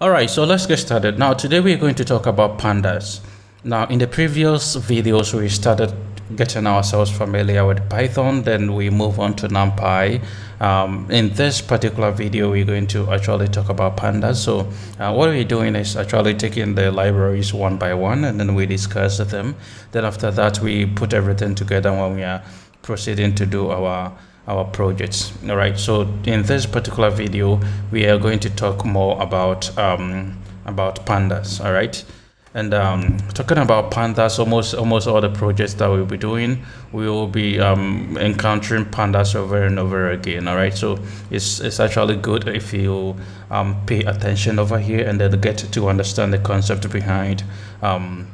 All right, so let's get started. Now, today we're going to talk about pandas. Now, in the previous videos, we started getting ourselves familiar with Python, then we move on to NumPy. Um, in this particular video, we're going to actually talk about pandas. So uh, what we're doing is actually taking the libraries one by one, and then we discuss them. Then after that, we put everything together when we are proceeding to do our our projects. All right so in this particular video we are going to talk more about um, about pandas all right? And um, talking about pandas almost almost all the projects that we'll be doing we will be um, encountering pandas over and over again all right? So it's it's actually good if you um, pay attention over here and then get to understand the concept behind um,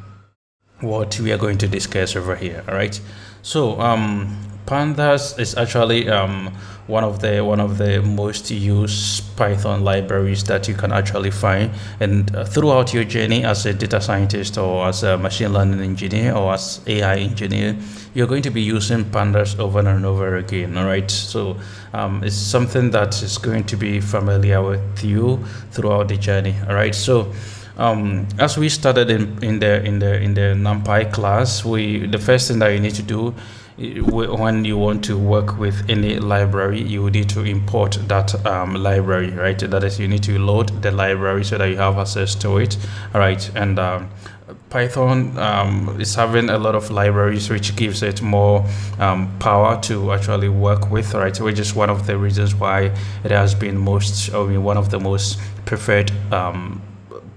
what we are going to discuss over here all right? So um, pandas is actually um, one of the one of the most used python libraries that you can actually find. And uh, throughout your journey as a data scientist or as a machine learning engineer or as ai engineer you're going to be using pandas over and over again all right so um, it's something that is going to be familiar with you throughout the journey all right so um, as we started in, in the in the in the numpy class we the first thing that you need to do when you want to work with any library you need to import that um, library right? That is you need to load the library so that you have access to it all right? And um, python um, is having a lot of libraries which gives it more um, power to actually work with right? Which is one of the reasons why it has been most i mean one of the most preferred um,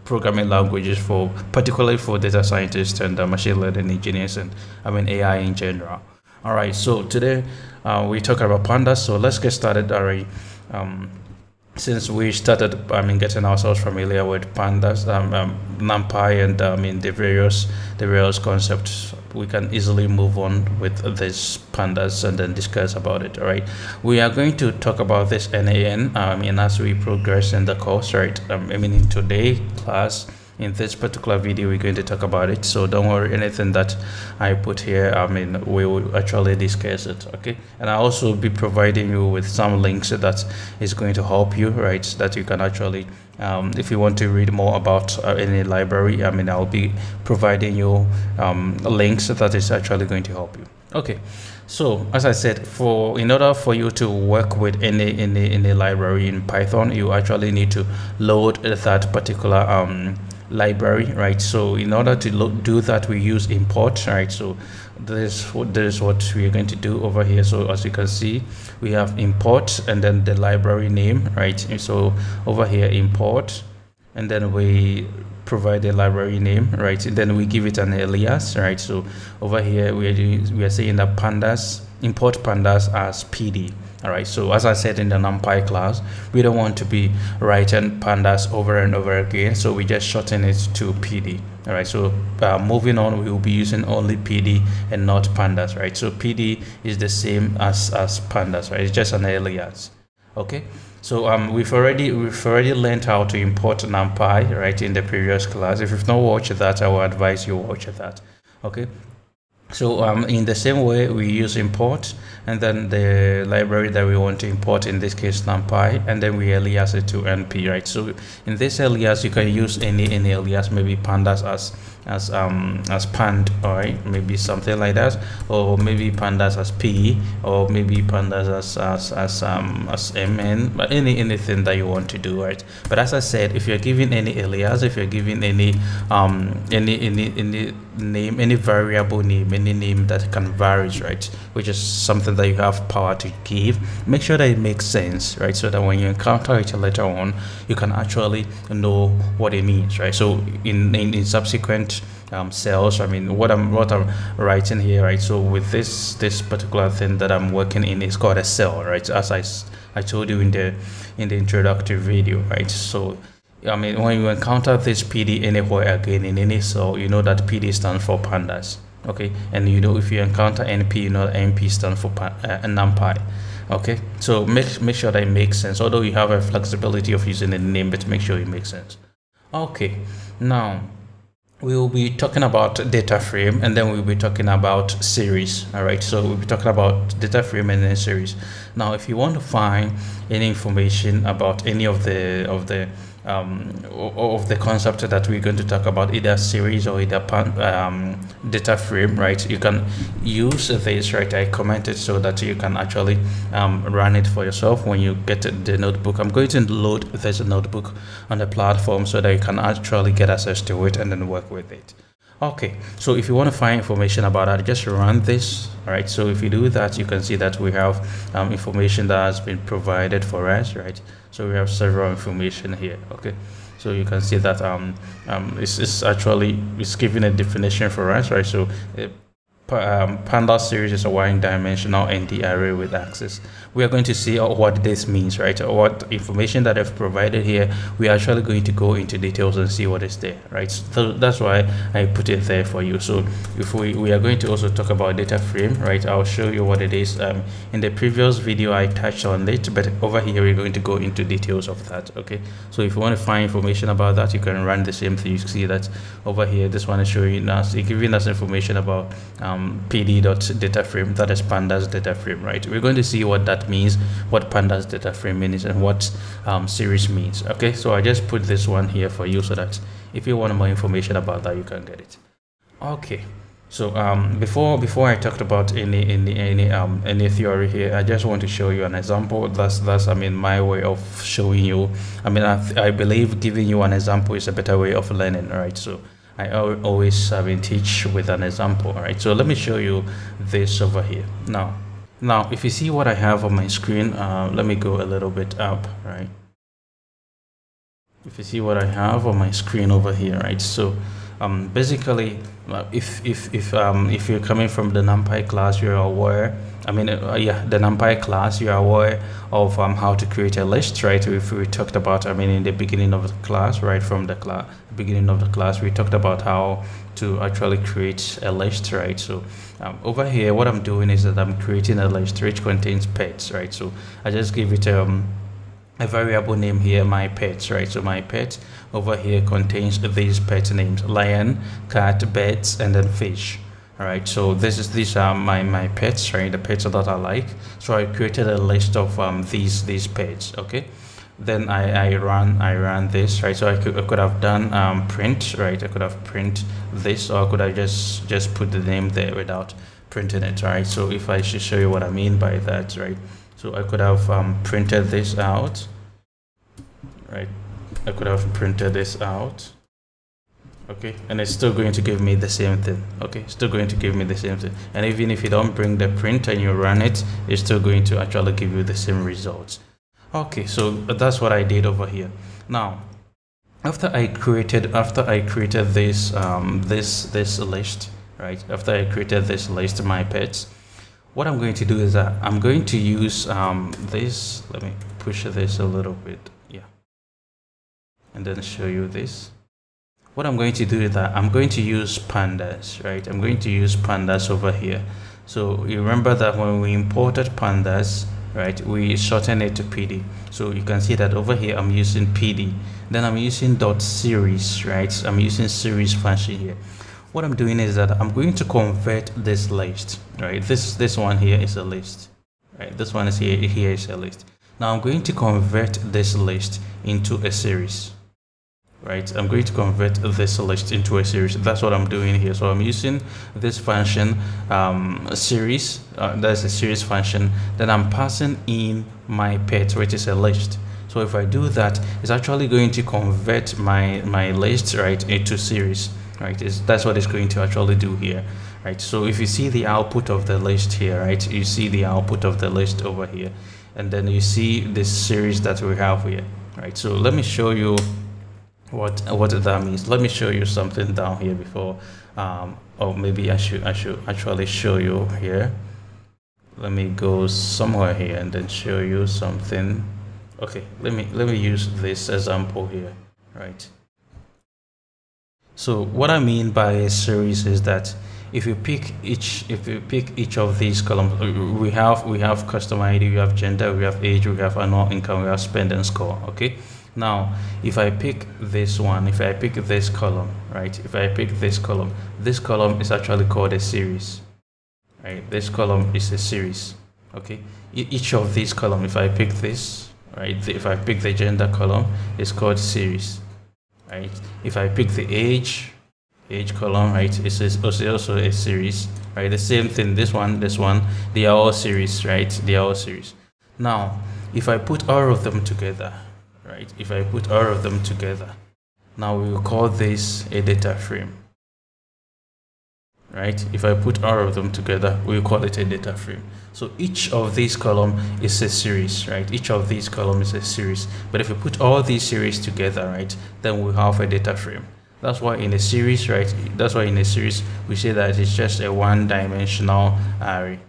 programming languages for particularly for data scientists and uh, machine learning engineers and i mean ai in general all right so today uh, we talk about pandas so let's get started already um, since we started i mean getting ourselves familiar with pandas um, um, numpy and i mean the various the various concepts we can easily move on with these pandas and then discuss about it all right? We are going to talk about this nan i mean as we progress in the course right? Um, i mean in today class in this particular video we're going to talk about it. So don't worry anything that i put here i mean we will actually discuss it okay? And i'll also be providing you with some links that is going to help you right? That you can actually um, if you want to read more about uh, any library i mean i'll be providing you um, links that is actually going to help you okay? So as i said for in order for you to work with any any any library in python you actually need to load that particular um, library right? So in order to do that we use import right? So this this is what we are going to do over here. So as you can see we have import and then the library name right? So over here import and then we provide a library name right? And then we give it an alias right? So over here we are doing, we are saying that pandas import pandas as pd all right so as i said in the numpy class we don't want to be writing pandas over and over again so we just shorten it to pd all right so uh, moving on we will be using only pd and not pandas right? So pd is the same as as pandas right? It's just an alias. Okay so um we've already we've already learned how to import numpy right in the previous class. If you've not watched that i will advise you watch that. Okay so um, in the same way we use import and then the library that we want to import in this case numpy and then we alias it to np right? So in this alias you can use any any alias maybe pandas as as um as pand right maybe something like that or maybe pandas as p or maybe pandas as as, as um as mn but any anything that you want to do right? But as i said if you're giving any alias if you're giving any um any any any name any variable name any name that can vary right which is something that you have power to give make sure that it makes sense right? So that when you encounter it later on you can actually know what it means right? So in in, in subsequent um, cells i mean what i'm what i'm writing here right so with this this particular thing that i'm working in is called a cell right as i i told you in the in the introductory video right so I mean, when you encounter this PD anywhere again in any cell, you know that PD stands for pandas okay and you know if you encounter np you know np stands for uh, numpy okay so make make sure that it makes sense although you have a flexibility of using the name but make sure it makes sense. Okay now we will be talking about data frame and then we'll be talking about series all right? So we'll be talking about data frame and then series. Now if you want to find any information about any of the of the um, of the concept that we're going to talk about, either series or either um, data frame, right? You can use this, right? I commented so that you can actually um, run it for yourself when you get the notebook. I'm going to load this notebook on the platform so that you can actually get access to it and then work with it. Okay, so if you want to find information about that, just run this. All right, so if you do that, you can see that we have um, information that has been provided for us, right? So we have several information here. Okay, so you can see that um, um, it's, it's actually it's giving a definition for us, right? So uh, um, Panda series is a one-dimensional ND array with axis. We are going to see what this means, right? What information that I've provided here, we are actually going to go into details and see what is there, right? So that's why I put it there for you. So if we, we are going to also talk about data frame, right? I'll show you what it is. Um, in the previous video, I touched on it, but over here, we're going to go into details of that, okay? So if you want to find information about that, you can run the same thing. You see that over here, this one is showing us, giving us information about um, um, pd.dataframe, that is pandas data frame, right? We're going to see what that means, what pandas data frame means, and what um, series means. Okay, so I just put this one here for you so that if you want more information about that, you can get it. Okay. So um, before before I talked about any any any um any theory here, I just want to show you an example. That's that's I mean my way of showing you. I mean I, I believe giving you an example is a better way of learning, right? So I always I mean teach with an example right so let me show you this over here now now if you see what I have on my screen uh, let me go a little bit up right if you see what I have on my screen over here right so um, basically uh, if if if um, if you're coming from the NumPy class you're aware I mean, uh, yeah, the NumPy class, you are aware of um, how to create a list, right? If we talked about, I mean, in the beginning of the class, right from the class, beginning of the class, we talked about how to actually create a list, right? So um, over here, what I'm doing is that I'm creating a list which contains pets, right? So I just give it um, a variable name here, my pets, right? So my pet over here contains these pet names, lion, cat, birds, and then fish all right so this is these are my my pets right the pets that i like so i created a list of um these these pets okay then i i run i ran this right? So i could, I could have done um print right? I could have print this or could i just just put the name there without printing it right? So if i should show you what i mean by that right? So i could have um printed this out right? I could have printed this out okay? And it's still going to give me the same thing okay? Still going to give me the same thing. And even if you don't bring the print and you run it it's still going to actually give you the same results okay so that's what i did over here. Now after i created after i created this um this this list right? After i created this list of my pets what i'm going to do is that i'm going to use um this. Let me push this a little bit yeah. And then show you this. What I'm going to do is that I'm going to use pandas, right? I'm going to use pandas over here. So you remember that when we imported pandas, right, we shorten it to PD. So you can see that over here, I'm using PD. Then I'm using dot series, right? I'm using series function here. What I'm doing is that I'm going to convert this list, right? This, this one here is a list, right? This one is here, here is a list. Now I'm going to convert this list into a series right? I'm going to convert this list into a series. That's what i'm doing here. So i'm using this function um, series uh, that's a series function then i'm passing in my pet which is a list. So if i do that it's actually going to convert my my list right into series right? That's what it's going to actually do here right? So if you see the output of the list here right you see the output of the list over here. And then you see this series that we have here right? So let me show you what what that means. Let me show you something down here before um, or maybe I should I should actually show you here. Let me go somewhere here and then show you something. Okay let me let me use this example here right? So what I mean by a series is that if you pick each if you pick each of these columns uh, we have we have customer ID we have gender we have age we have annual income we have spend and score okay now, if I pick this one, if I pick this column, right? If I pick this column, this column is actually called a series, right? This column is a series, okay? each of these column, if I pick this, right if i pick the gender column it's called series right if i pick the age age column right it's also a series right the same thing this one this one they are all series right they are all series now if i put all of them together right? If i put all of them together now we will call this a data frame right? If i put all of them together we will call it a data frame. So each of these column is a series right? Each of these columns is a series. But if we put all these series together right then we have a data frame. That's why in a series right that's why in a series we say that it's just a one-dimensional array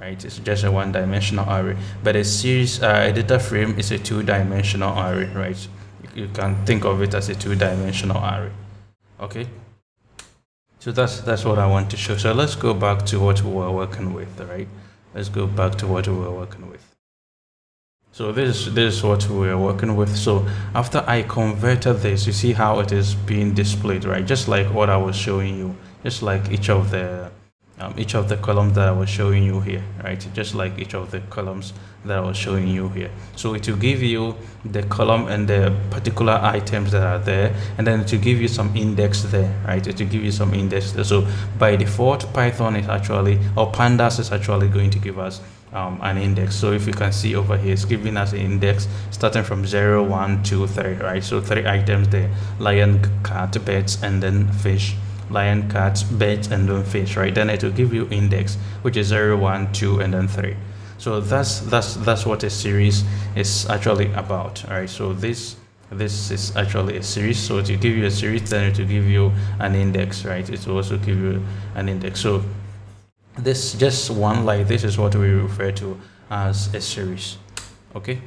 right it's just a one-dimensional array. But a series uh, a data frame is a two-dimensional array right? You can think of it as a two-dimensional array. Okay? So that's that's what i want to show. So let's go back to what we were working with right? Let's go back to what we were working with. So this, this is what we are working with. So after I converted this, you see how it is being displayed, right? Just like what I was showing you, just like each of the um, each of the columns that I was showing you here, right? Just like each of the columns that I was showing you here. So it will give you the column and the particular items that are there, and then it will give you some index there, right? It will give you some index there. So by default, Python is actually, or Pandas is actually going to give us um, an index. So if you can see over here, it's giving us an index starting from 0, 1, 2, 3, right? So three items there, lion, cat, birds, and then fish. Lion, cats, birds, and then fish, right? Then it will give you index, which is 0, 1, 2, and then 3. So that's that's that's what a series is actually about. Right. So this this is actually a series. So to give you a series, then it will give you an index, right? It will also give you an index. So this just one like this is what we refer to as a series okay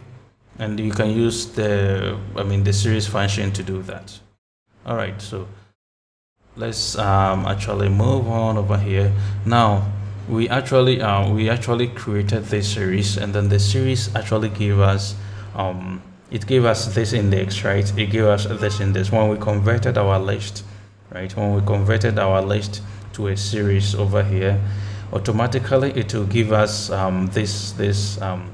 and you can use the i mean the series function to do that all right so let's um, actually move on over here. Now we actually uh, we actually created this series and then the series actually gave us um, it gave us this index right? It gave us this index. When we converted our list right? When we converted our list to a series over here automatically it will give us um, this this um,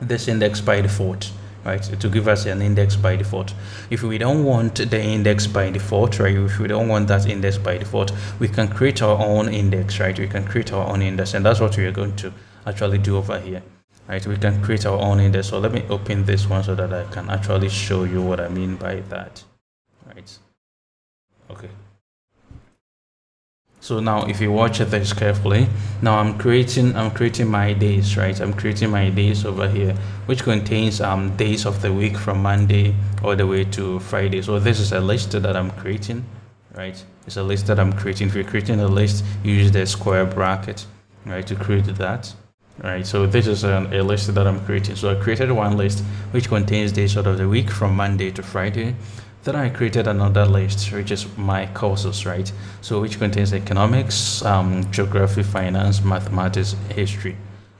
this index by default right will give us an index by default. If we don't want the index by default right if we don't want that index by default we can create our own index right we can create our own index and that's what we are going to actually do over here right we can create our own index. So let me open this one so that i can actually show you what i mean by that right. Okay so now if you watch this carefully now i'm creating i'm creating my days right? I'm creating my days over here which contains um days of the week from monday all the way to friday. So this is a list that i'm creating right? It's a list that i'm creating. If you're creating a list use the square bracket right to create that right? So this is an, a list that i'm creating. So i created one list which contains days of the week from monday to friday then I created another list, which is my courses, right? So which contains economics, um, geography, finance, mathematics, history.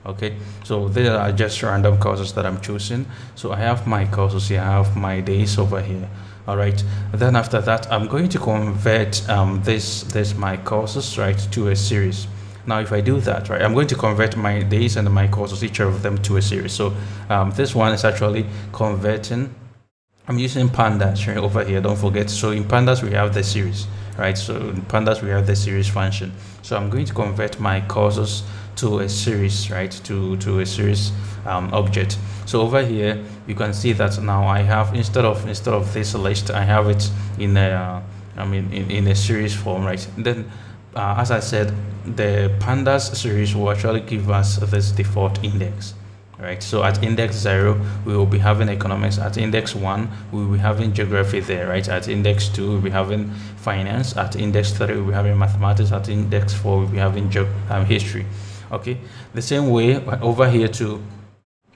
Okay, so these are just random courses that I'm choosing. So I have my courses here, I have my days over here. All right. Then after that, I'm going to convert um, this this my courses right to a series. Now, if I do that, right, I'm going to convert my days and my courses, each of them, to a series. So um, this one is actually converting I'm using pandas right over here. Don't forget. So in pandas we have the series, right? So in pandas we have the series function. So I'm going to convert my courses to a series, right? To to a series um, object. So over here you can see that now I have instead of instead of this list I have it in a uh, I mean in, in a series form, right? Then uh, as I said, the pandas series will actually give us this default index right so at index 0 we will be having economics. At index 1 we will be having geography there right? At index 2 we'll be having finance. At index 3 we'll be having mathematics. At index 4 we'll be having um, history okay? The same way over here too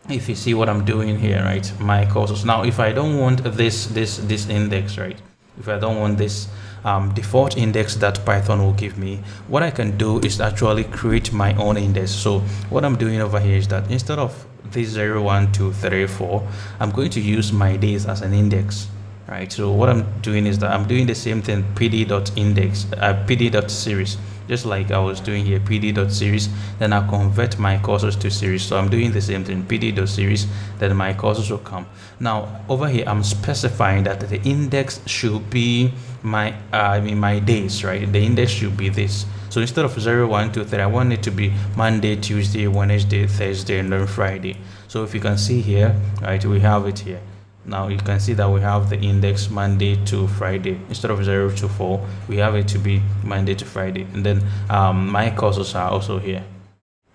if you see what i'm doing here right my courses. Now if i don't want this this this index right if i don't want this um, default index that Python will give me, what I can do is actually create my own index. So what I'm doing over here is that instead of this 0, 1, 2, 3, 4, I'm going to use my days as an index. Right, so what I'm doing is that I'm doing the same thing pd.index, uh, pd.series. just like I was doing here pd.series then I convert my courses to series so I'm doing the same thing pd.series then my courses will come now over here I'm specifying that the index should be my uh, I mean my days right the index should be this so instead of 0 1 2 3 I want it to be Monday Tuesday Wednesday Thursday and then Friday. So if you can see here right we have it here. Now you can see that we have the index monday to friday. Instead of 0 to 4 we have it to be monday to friday. And then um, my courses are also here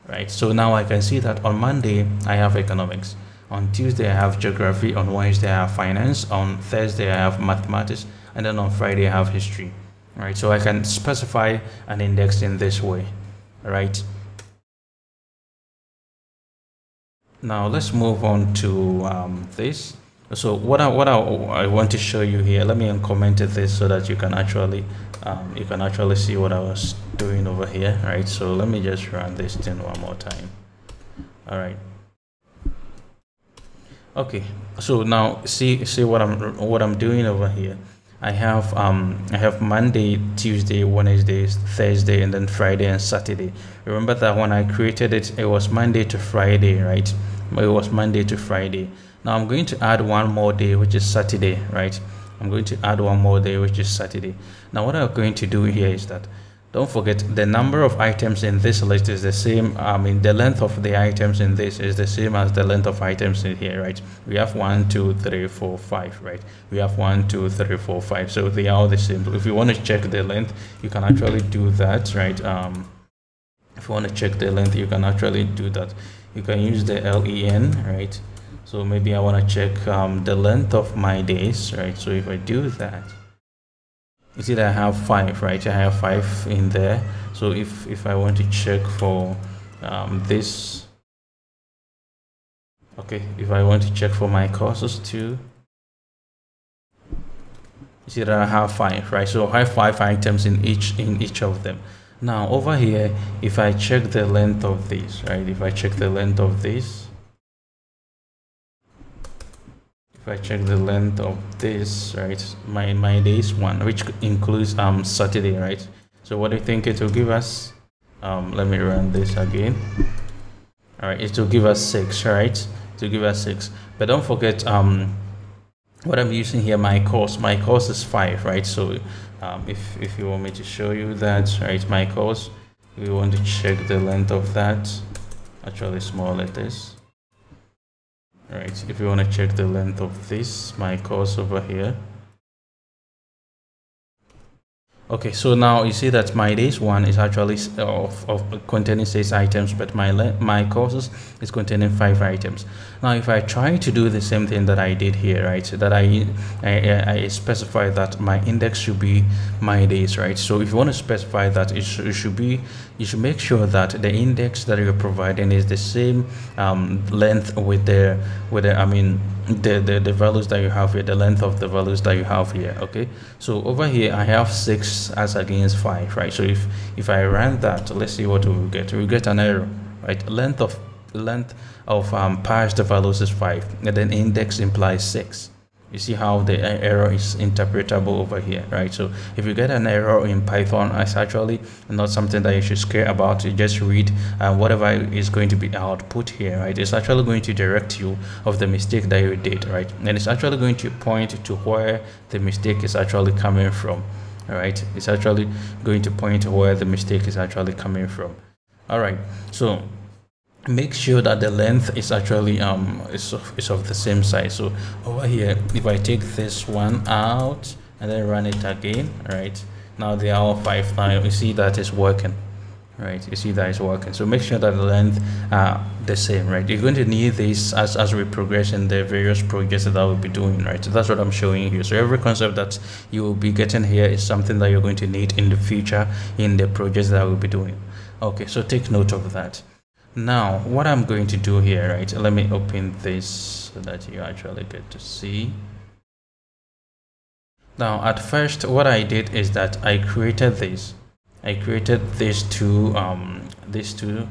right? So now i can see that on monday i have economics. On tuesday i have geography. On wednesday i have finance. On thursday i have mathematics. And then on friday i have history right so i can specify an index in this way right now let's move on to um, this. So what I what I, I want to show you here let me uncomment this so that you can actually um, you can actually see what I was doing over here right so let me just run this thing one more time all right okay so now see see what I'm what I'm doing over here I have um I have Monday Tuesday Wednesday Thursday and then Friday and Saturday remember that when I created it it was Monday to Friday right it was Monday to Friday now I'm going to add one more day, which is Saturday, right? I'm going to add one more day, which is Saturday. Now what I'm going to do here is that don't forget the number of items in this list is the same. I mean, the length of the items in this is the same as the length of items in here, right? We have one, two, three, four, five, right? We have one, two, three, four, five. So they are all the same. If you want to check the length, you can actually do that, right? Um, if you want to check the length, you can actually do that. You can use the len, right? so maybe I want to check um, the length of my days right so if I do that you see that I have five right? I have five in there. So if if I want to check for um, this. Okay if I want to check for my courses too. You see that I have five right? So I have five items in each in each of them. Now over here if I check the length of this right? If I check the length of this if I check the length of this, right, my, my days one, which includes um Saturday, right? So what do you think it will give us? Um, let me run this again. All right, it will give us six, right? To give us six, but don't forget um what I'm using here, my course. My course is five, right? So um, if if you want me to show you that, right, my course, we want to check the length of that. Actually, small letters right if you want to check the length of this my course over here. Okay so now you see that my days one is actually of, of containing six items but my my courses is containing five items now if i try to do the same thing that i did here right that i i, I specify that my index should be my days right? So if you want to specify that it, sh it should be you should make sure that the index that you're providing is the same um, length with the with the i mean the, the the values that you have here the length of the values that you have here okay? So over here i have six as against five right? So if if i run that let's see what we get. We get an error right? Length of length of um the values is five and then index implies six. You see how the error is interpretable over here right? So if you get an error in python it's actually not something that you should scare about. You just read uh, whatever is going to be output here right? It's actually going to direct you of the mistake that you did right? And it's actually going to point to where the mistake is actually coming from all right? It's actually going to point to where the mistake is actually coming from. All right. So make sure that the length is actually um is of, is of the same size. So over here if i take this one out and then run it again right now they are all five now you see that it's working right you see that it's working. So make sure that the length are the same right? You're going to need this as as we progress in the various projects that we'll be doing right? So that's what i'm showing you. So every concept that you will be getting here is something that you're going to need in the future in the projects that we'll be doing. Okay so take note of that now what i'm going to do here right let me open this so that you actually get to see. Now at first what i did is that i created this. I created these two um these two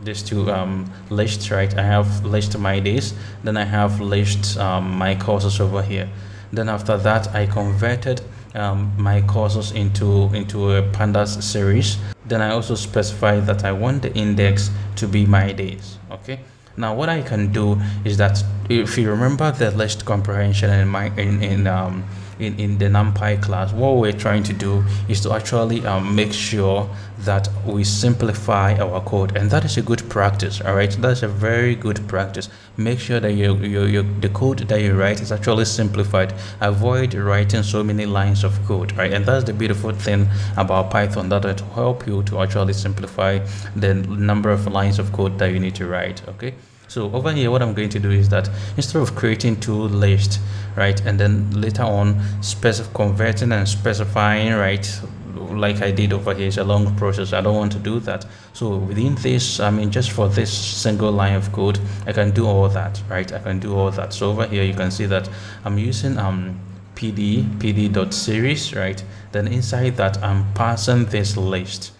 these two um lists right? I have list my days then i have list um, my courses over here. Then after that i converted um, my courses into into a pandas series. Then i also specify that i want the index to be my days okay? Now what i can do is that if you remember the list comprehension in my in, in um in, in the NumPy class, what we're trying to do is to actually um, make sure that we simplify our code. And that is a good practice, all right? That's a very good practice. Make sure that you, you, you, the code that you write is actually simplified. Avoid writing so many lines of code, right? And that's the beautiful thing about Python, that it will help you to actually simplify the number of lines of code that you need to write, okay? So over here, what I'm going to do is that instead of creating two lists, right, and then later on specify converting and specifying, right, like I did over here, it's a long process. I don't want to do that. So within this, I mean, just for this single line of code, I can do all that, right? I can do all that. So over here, you can see that I'm using um pd pd.series, right? Then inside that, I'm passing this list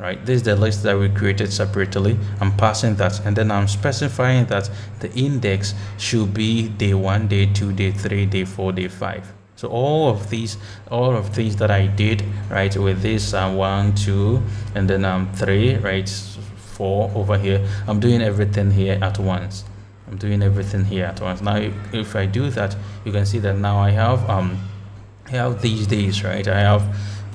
right? This is the list that we created separately. I'm passing that and then i'm specifying that the index should be day one day two day three day four day five. So all of these all of these that i did right with this um, one two and then um three right four over here i'm doing everything here at once. I'm doing everything here at once. Now if i do that you can see that now i have um i have these days right? I have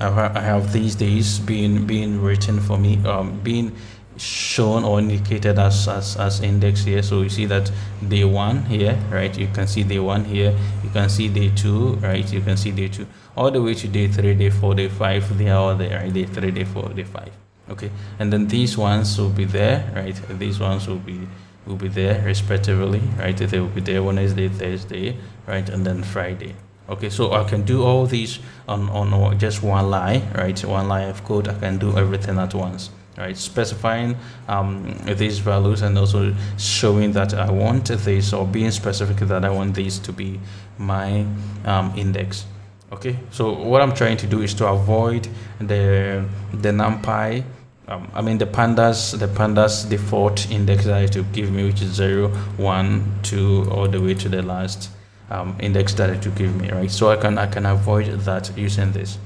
I have these days being being written for me, um, being shown or indicated as, as as index here. So you see that day one here right? You can see day one here. You can see day two right? You can see day two. All the way to day three day four day five they are all there right? Day three day four day five. Okay? And then these ones will be there right? These ones will be will be there respectively right? They will be there wednesday thursday right? And then friday okay so i can do all these on on just one line right? One line of code i can do everything at once right? Specifying um, these values and also showing that i want this or being specific that i want this to be my um, index okay? So what i'm trying to do is to avoid the the numpy um, I mean the pandas the pandas default index that to give me which is 0 1 2 all the way to the last um, index data to give me right? So I can I can avoid that using this.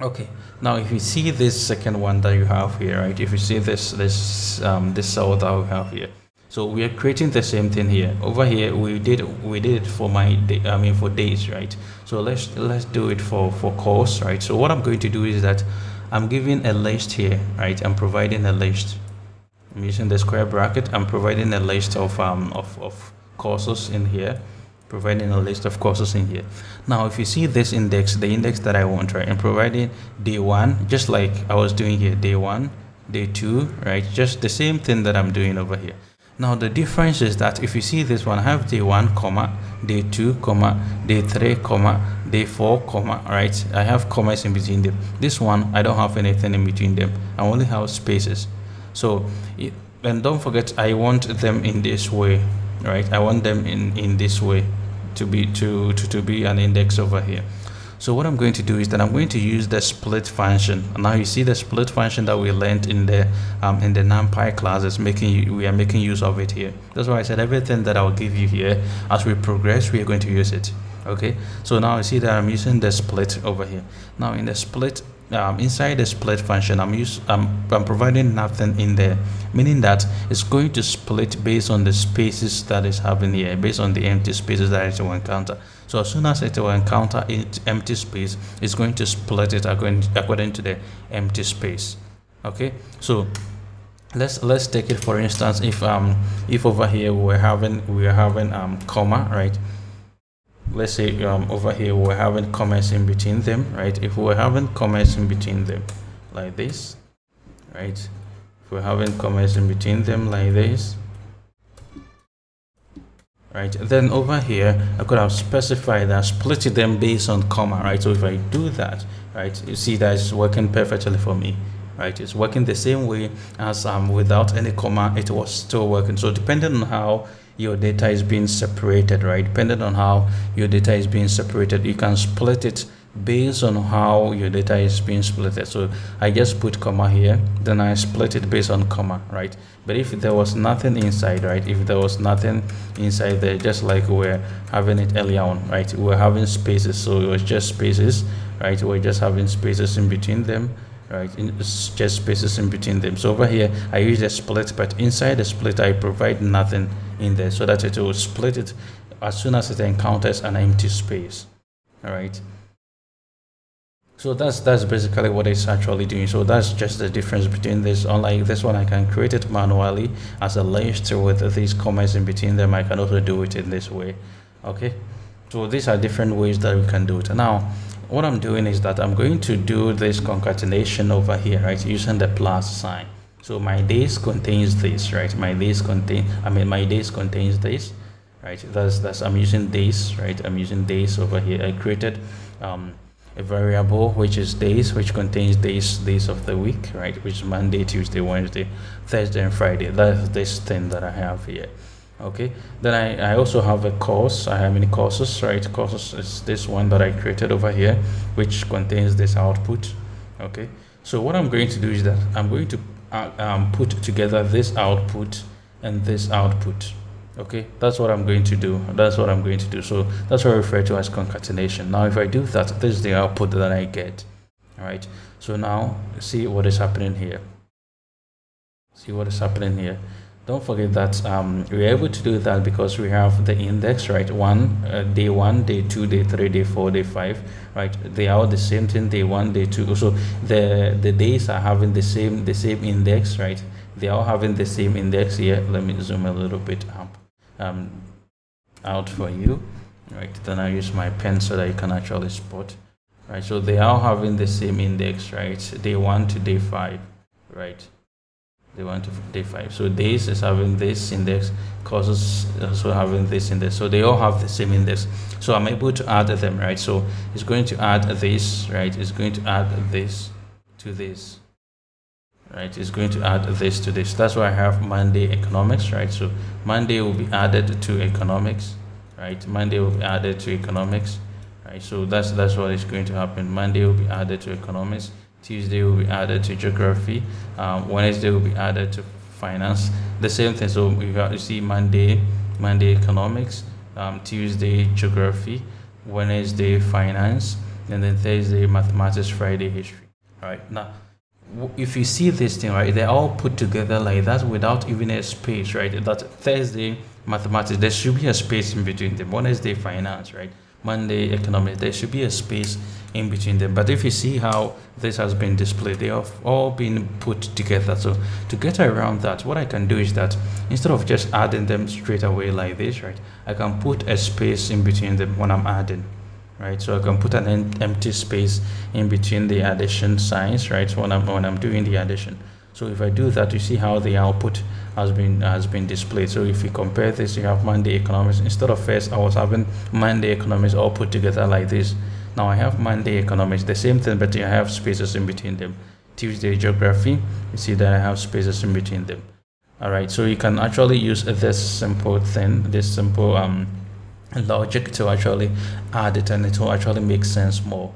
Okay. Now if you see this second one that you have here right? If you see this this um, this cell that we have here. So we are creating the same thing here. Over here we did we did it for my day I mean for days right? So let's let's do it for for course right? So what I'm going to do is that I'm giving a list here right? I'm providing a list. I'm using the square bracket. I'm providing a list of um of, of courses in here providing a list of courses in here. Now if you see this index the index that i want right and providing day one just like i was doing here day one day two right just the same thing that i'm doing over here. Now the difference is that if you see this one i have day one comma day two comma day three comma day four comma right i have commas in between them. This one i don't have anything in between them. I only have spaces. So and don't forget i want them in this way right? I want them in in this way to be to, to to be an index over here. So what i'm going to do is that i'm going to use the split function. Now you see the split function that we learned in the um, in the numpy classes making we are making use of it here. That's why i said everything that i'll give you here as we progress we are going to use it okay? So now you see that i'm using the split over here. Now in the split um, inside the split function I'm, use, I'm, I'm providing nothing in there meaning that it's going to split based on the spaces that is happening here based on the empty spaces that it will encounter. So as soon as it will encounter empty space it's going to split it according, according to the empty space okay? So let's let's take it for instance if um if over here we're having we're having um comma right let's say um, over here we're having comments in between them right? If we're having comments in between them like this right? If we're having comments in between them like this right? Then over here i could have specified that split them based on comma right? So if i do that right you see that it's working perfectly for me right? It's working the same way as um without any comma it was still working. So depending on how your data is being separated right? Depending on how your data is being separated you can split it based on how your data is being split. So i just put comma here then i split it based on comma right? But if there was nothing inside right? If there was nothing inside there just like we are having it earlier on right? We we're having spaces so it was just spaces right? We're just having spaces in between them right? In, just spaces in between them. So over here i use a split but inside the split i provide nothing in there so that it will split it as soon as it encounters an empty space all right so that's that's basically what it's actually doing. So that's just the difference between this. Unlike this one i can create it manually as a list with these comments in between them. I can also do it in this way okay? So these are different ways that we can do it. Now what i'm doing is that i'm going to do this concatenation over here right? Using the plus sign so my days contains this right? My days contain i mean my days contains this right? That's that's i'm using days right? I'm using days over here. I created um a variable which is days which contains days days of the week right? Which is monday tuesday wednesday thursday and friday. That's this thing that i have here okay? Then i i also have a course. I have many courses right? Courses is this one that i created over here which contains this output okay? So what i'm going to do is that i'm going to um, put together this output and this output. Okay? That's what i'm going to do. That's what i'm going to do. So that's what i refer to as concatenation. Now if i do that this is the output that i get. All right so now see what is happening here. See what is happening here don't forget that um, we're able to do that because we have the index right? One uh, day one day two day three day four day five right? They are the same thing day one day two. So the the days are having the same the same index right? They are having the same index here. Let me zoom a little bit up um, out for you right? Then I use my pen so that you can actually spot right? So they are having the same index right? Day one to day five right day one to day five so this is having this index causes uh, also having this index. So they all have the same index. So I'm able to add them right? So it's going to add this right? It's going to add this to this right? It's going to add this to this. That's why i have monday economics right? So monday will be added to economics right? Monday will be added to economics right? So that's that's what is going to happen. Monday will be added to economics tuesday will be added to geography um, wednesday will be added to finance. The same thing so we got to see monday monday economics um, tuesday geography wednesday finance and then thursday mathematics friday history. All right now if you see this thing right they're all put together like that without even a space right? That thursday mathematics there should be a space in between them. Wednesday finance right monday economics there should be a space in between them. But if you see how this has been displayed they have all been put together. So to get around that what i can do is that instead of just adding them straight away like this right i can put a space in between them when i'm adding right? So i can put an empty space in between the addition signs right So when i'm when i'm doing the addition so if i do that you see how the output has been has been displayed. So if you compare this you have monday economics. Instead of first i was having monday economics all put together like this. Now i have monday economics the same thing but i have spaces in between them. Tuesday geography you see that i have spaces in between them. All right so you can actually use this simple thing this simple um logic to actually add it and it will actually make sense more.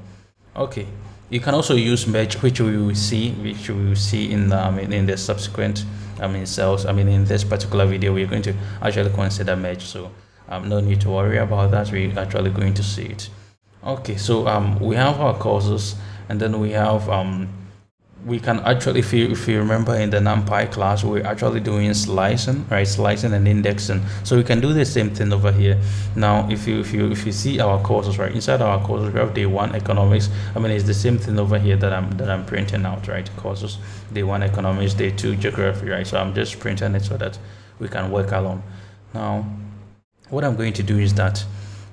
Okay you can also use merge which we will see which we will see in the, I mean, in the subsequent I mean cells I mean in this particular video we're going to actually consider merge so um, no need to worry about that we're actually going to see it. Okay so um we have our courses and then we have um we can actually if you if you remember in the numpy class we're actually doing slicing right slicing and indexing. So we can do the same thing over here. Now if you if you if you see our courses right inside our courses we have day one economics. I mean it's the same thing over here that i'm that i'm printing out right courses. Day one economics day two geography right so i'm just printing it so that we can work along. Now what i'm going to do is that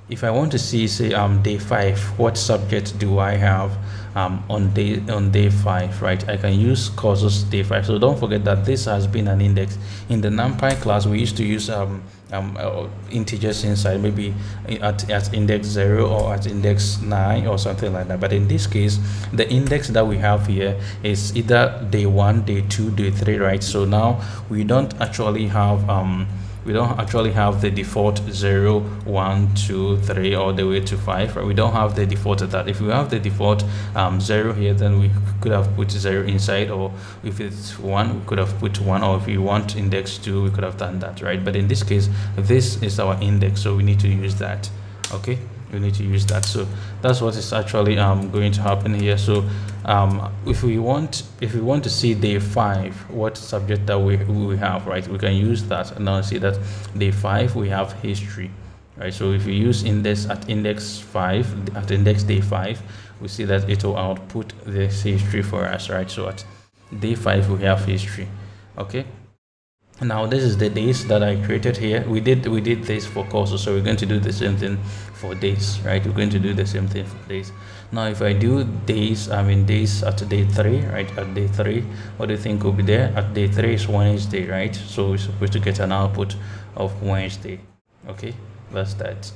if I want to see, say, um, day five, what subject do I have um, on day on day five, right? I can use courses day five. So don't forget that this has been an index. In the NumPy class, we used to use um, um, uh, integers inside, maybe at, at index zero or at index nine or something like that. But in this case, the index that we have here is either day one, day two, day three, right? So now we don't actually have um, we don't actually have the default 0 1 2 3 all the way to 5 right? We don't have the default of that. If we have the default um, 0 here then we could have put 0 inside or if it's 1 we could have put 1 or if we want index 2 we could have done that right? But in this case this is our index so we need to use that okay we need to use that. So that's what is actually um, going to happen here. So um, if we want if we want to see day five what subject that we, we have right? We can use that and now see that day five we have history right? So if we use index at index 5 at index day 5 we see that it will output this history for us right? So at day 5 we have history okay now this is the days that i created here. We did we did this for courses so we're going to do the same thing for days right? We're going to do the same thing for days. Now if i do days i mean days at day three right? At day three what do you think will be there? At day three is wednesday right? So we're supposed to get an output of wednesday okay? That's that